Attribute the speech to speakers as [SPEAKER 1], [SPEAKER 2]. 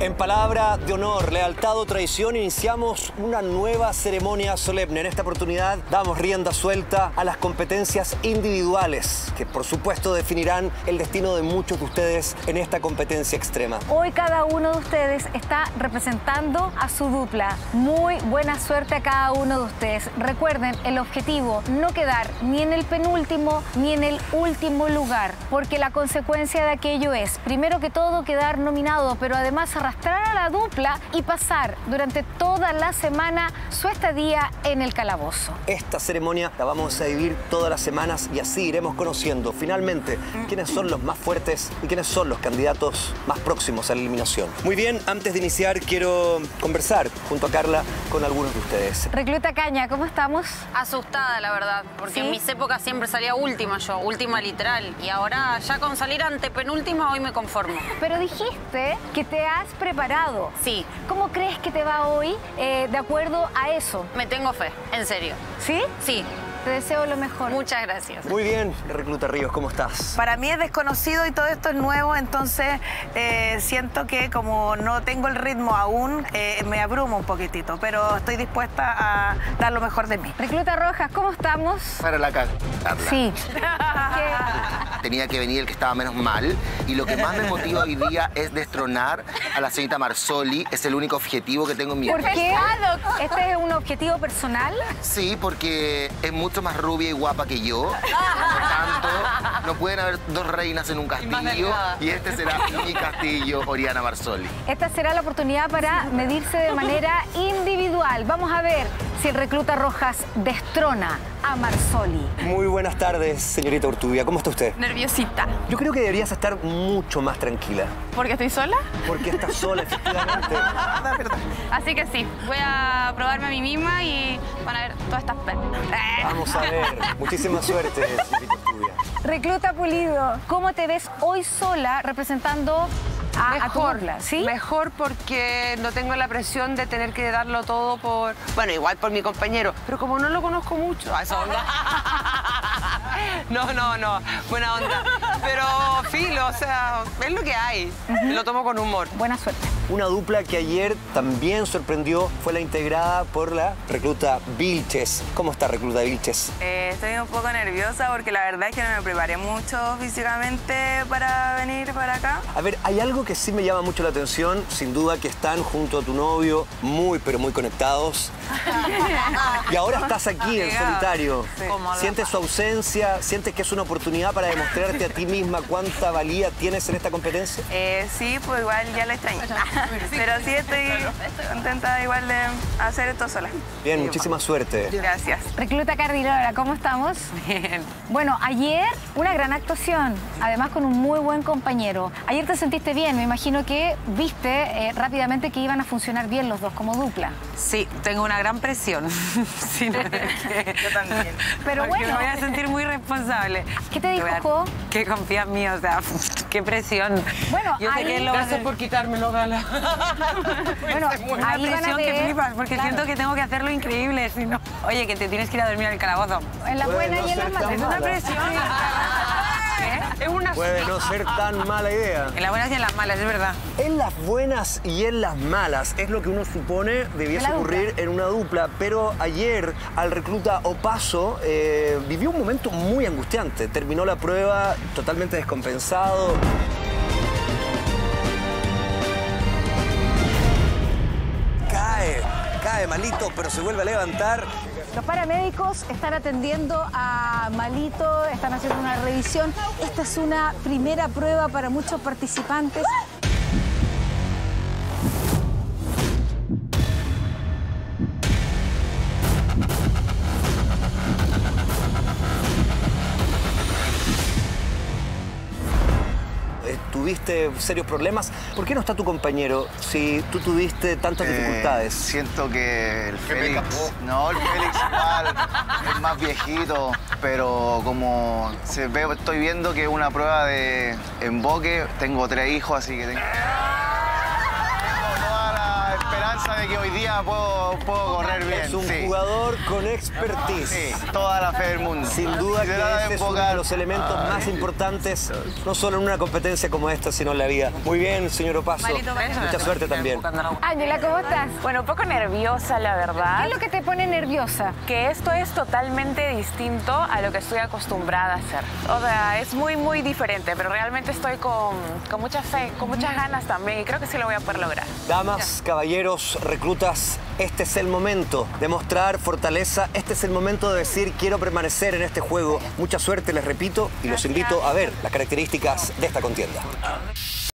[SPEAKER 1] En palabra de honor, lealtad o traición, iniciamos una nueva ceremonia solemne. En esta oportunidad damos rienda suelta a las competencias individuales, que por supuesto definirán el destino de muchos de ustedes en esta competencia extrema.
[SPEAKER 2] Hoy cada uno de ustedes está representando a su dupla. Muy buena suerte a cada uno de ustedes. Recuerden, el objetivo, no quedar ni en el penúltimo ni en el último lugar, porque la consecuencia de aquello es, primero que todo, quedar nominado, pero además arrastrar a la dupla y pasar durante toda la semana su estadía en el calabozo.
[SPEAKER 1] Esta ceremonia la vamos a vivir todas las semanas y así iremos conociendo finalmente quiénes son los más fuertes y quiénes son los candidatos más próximos a la eliminación. Muy bien, antes de iniciar quiero conversar junto a Carla con algunos de ustedes.
[SPEAKER 2] Recluta Caña, ¿cómo estamos?
[SPEAKER 3] Asustada, la verdad, porque
[SPEAKER 2] ¿Sí?
[SPEAKER 3] en mis épocas siempre salía última yo, última literal. Y ahora ya con salir ante penúltima hoy me conformo.
[SPEAKER 2] Pero dijiste que te has preparado.
[SPEAKER 3] Sí,
[SPEAKER 2] ¿Cómo crees que te va hoy eh, de acuerdo a eso?
[SPEAKER 3] me tengo fe, en serio.
[SPEAKER 2] ¿Sí?
[SPEAKER 3] Sí,
[SPEAKER 2] Te deseo lo mejor.
[SPEAKER 3] muchas gracias.
[SPEAKER 1] Muy bien, Recluta Ríos, ¿cómo estás?
[SPEAKER 4] Para mí es desconocido y todo esto es nuevo, entonces eh, siento que como no tengo el ritmo aún, eh, me abrumo un poquitito, pero estoy dispuesta a dar lo mejor de mí.
[SPEAKER 2] Recluta Rojas, ¿cómo estamos?
[SPEAKER 5] Para la Carla.
[SPEAKER 2] Sí.
[SPEAKER 5] Tenía que venir el que estaba menos mal. Y lo que más me motiva hoy día es destronar a la señorita Marsoli. Es el único objetivo que tengo en mi
[SPEAKER 2] ¿Por
[SPEAKER 5] vida.
[SPEAKER 2] qué? ¿Este es un objetivo personal?
[SPEAKER 5] Sí, porque es mucho más rubia y guapa que yo. Por tanto, no pueden haber dos reinas en un castillo. Y este será mi castillo, Oriana Marsoli.
[SPEAKER 2] Esta será la oportunidad para medirse de manera individual. Vamos a ver si el recluta Rojas destrona a Marsoli.
[SPEAKER 1] Muy buenas tardes, señorita Urtubia. ¿Cómo está usted?
[SPEAKER 6] Nerviosita.
[SPEAKER 1] Yo creo que deberías estar mucho más tranquila,
[SPEAKER 6] ¿Porque estoy sola?
[SPEAKER 1] porque estás sola, efectivamente.
[SPEAKER 6] Así que sí, voy a probarme a mí misma y van a ver todas estas perlas.
[SPEAKER 1] Vamos a ver. Muchísima suerte, señorita Urtubia.
[SPEAKER 2] Recluta Pulido, ¿cómo te ves hoy sola representando a, a tu
[SPEAKER 7] Mejor?
[SPEAKER 2] ¿Sí?
[SPEAKER 7] mejor porque no tengo la presión de tener que darlo todo por, bueno, igual por mi compañero, pero como no lo conozco mucho, a esa onda. No, no, no, buena onda. Pero filo, o sea, es lo que hay. Lo tomo con humor.
[SPEAKER 2] Buena suerte.
[SPEAKER 1] Una dupla que ayer también sorprendió fue la integrada por la recluta Vilches. ¿Cómo está, recluta Vilches?
[SPEAKER 4] Eh, estoy un poco nerviosa porque la verdad es que no me preparé mucho físicamente para venir para acá.
[SPEAKER 1] A ver, hay algo que sí me llama mucho la atención, sin duda que están junto a tu novio, muy pero muy conectados. y ahora estás aquí en solitario. ¿Sientes su ausencia? ¿Sientes que es una oportunidad para demostrarte a ti misma cuánta valía tienes en esta competencia?
[SPEAKER 4] Eh, sí, pues igual ya lo extrañé. Pero sí estoy contenta igual de hacer esto sola.
[SPEAKER 1] Bien, muchísima suerte.
[SPEAKER 4] Gracias.
[SPEAKER 2] Recluta Cardilora, ¿cómo estamos?
[SPEAKER 7] Bien.
[SPEAKER 2] Bueno, ayer una gran actuación, además con un muy buen compañero. Ayer te sentiste bien, me imagino que viste eh, rápidamente que iban a funcionar bien los dos como dupla.
[SPEAKER 7] Sí, tengo una gran presión. Sí, no,
[SPEAKER 4] Yo también.
[SPEAKER 2] Pero
[SPEAKER 7] porque
[SPEAKER 2] bueno.
[SPEAKER 7] me voy a sentir muy responsable.
[SPEAKER 2] ¿Qué te dijo, Jo?
[SPEAKER 7] Que confía en mí, o sea, qué presión.
[SPEAKER 2] Bueno,
[SPEAKER 7] Yo sé
[SPEAKER 2] ahí-
[SPEAKER 7] que lo hacer
[SPEAKER 8] por quitármelo, Gala.
[SPEAKER 2] Bueno,
[SPEAKER 7] Una
[SPEAKER 2] ahí van a
[SPEAKER 7] presión que flipas, porque
[SPEAKER 2] claro,
[SPEAKER 7] siento que tengo que hacerlo increíble, si no... Oye, que te tienes que ir a dormir al calabozo.
[SPEAKER 2] en las buenas y en las malas.
[SPEAKER 7] Es una presión. ¿Eh? Es una...
[SPEAKER 1] Puede no ser tan mala idea.
[SPEAKER 7] En las buenas y en las malas, es verdad.
[SPEAKER 1] En las buenas y en las malas es lo que uno supone debiese
[SPEAKER 2] De la
[SPEAKER 1] ocurrir en una dupla, pero ayer al recluta Opaso eh, vivió un momento muy angustiante. Terminó la prueba totalmente descompensado. Cae malito, pero se vuelve a levantar.
[SPEAKER 2] Los paramédicos están atendiendo a Malito, están haciendo una revisión. Esta es una primera prueba para muchos participantes.
[SPEAKER 1] ¿Tuviste serios problemas? ¿Por qué no está tu compañero si tú tuviste tantas
[SPEAKER 5] Eh,
[SPEAKER 1] dificultades?
[SPEAKER 5] siento que el Félix. No, el Félix igual es más viejito, pero como se ve, estoy viendo que es una prueba de emboque, tengo tres hijos, así que tengo. Tengo toda la esperanza
[SPEAKER 8] confianza de que hoy día puedo, puedo correr bien.
[SPEAKER 1] Es un
[SPEAKER 8] sí.
[SPEAKER 1] jugador con expertise.
[SPEAKER 8] Sí, toda la fe del mundo.
[SPEAKER 1] Sin duda que este es uno de los elementos
[SPEAKER 8] Ah,
[SPEAKER 1] más importantes, no solo en una competencia como esta, sino en la vida. Muy bien, señor Opaso. Mucha suerte también.
[SPEAKER 2] Ángela, ¿cómo estás?
[SPEAKER 9] Bueno, un poco nerviosa, la verdad.
[SPEAKER 2] ¿Qué es lo que te pone nerviosa?
[SPEAKER 9] Que esto es totalmente distinto a lo que estoy acostumbrada a hacer. O sea, es muy, muy diferente, pero realmente estoy con, con mucha fe, con muchas ganas también y creo que sí lo voy a poder lograr.
[SPEAKER 1] Damas, caballeros, reclutas, este es el momento de mostrar fortaleza, este es el momento de decir quiero permanecer en este juego. Mucha suerte, les repito, y los invito a ver las características de esta contienda.